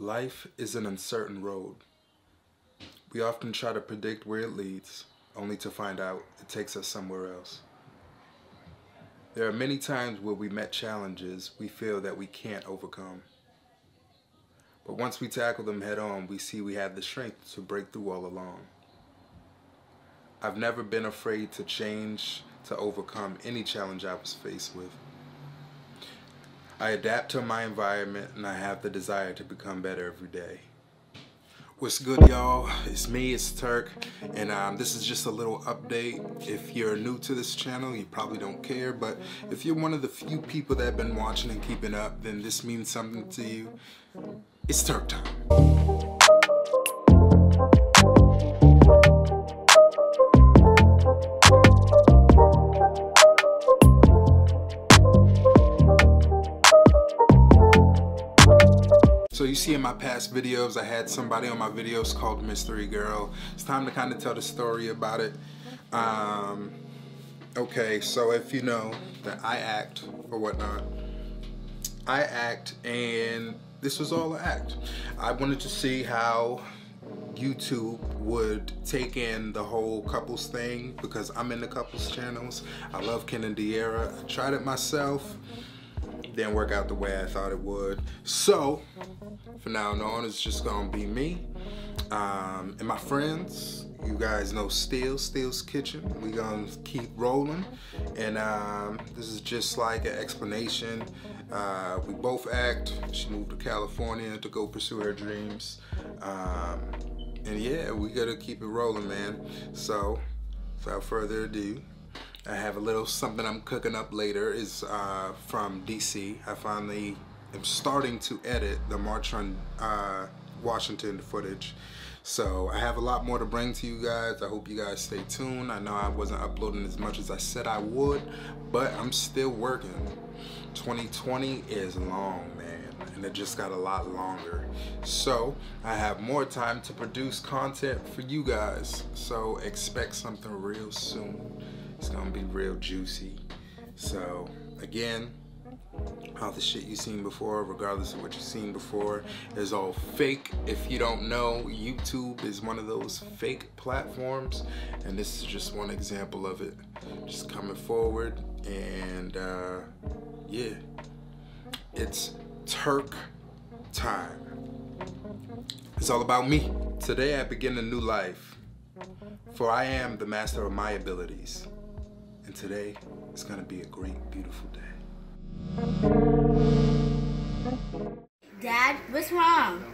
Life is an uncertain road. We often try to predict where it leads, only to find out it takes us somewhere else. There are many times where we met challenges we feel that we can't overcome. But once we tackle them head on, we see we have the strength to break through all along. I've never been afraid to change to overcome any challenge I was faced with. I adapt to my environment and I have the desire to become better every day. What's good y'all? It's me, it's Turk, and um, this is just a little update. If you're new to this channel, you probably don't care, but if you're one of the few people that have been watching and keeping up, then this means something to you. It's Turk time. So you see in my past videos, I had somebody on my videos called Mystery Girl. It's time to kind of tell the story about it. Um, okay, so if you know that I act or whatnot, I act and this was all an act. I wanted to see how YouTube would take in the whole couples thing because I'm in the couples channels. I love Ken and De'arra. I tried it myself didn't work out the way I thought it would. So, from now on, it's just gonna be me um, and my friends. You guys know Steel, Steel's Kitchen. We gonna keep rolling, and um, this is just like an explanation. Uh, we both act. She moved to California to go pursue her dreams, um, and yeah, we gotta keep it rolling, man. So, without further ado, I have a little something I'm cooking up later is uh, from DC. I finally am starting to edit the March on uh, Washington footage. So I have a lot more to bring to you guys. I hope you guys stay tuned. I know I wasn't uploading as much as I said I would, but I'm still working. 2020 is long, man, and it just got a lot longer. So I have more time to produce content for you guys. So expect something real soon. It's gonna be real juicy. So again, all the shit you've seen before, regardless of what you've seen before, is all fake. If you don't know, YouTube is one of those fake platforms, and this is just one example of it. Just coming forward, and uh, yeah, it's Turk time. It's all about me. Today I begin a new life, for I am the master of my abilities. And today is going to be a great, beautiful day. Dad, what's wrong?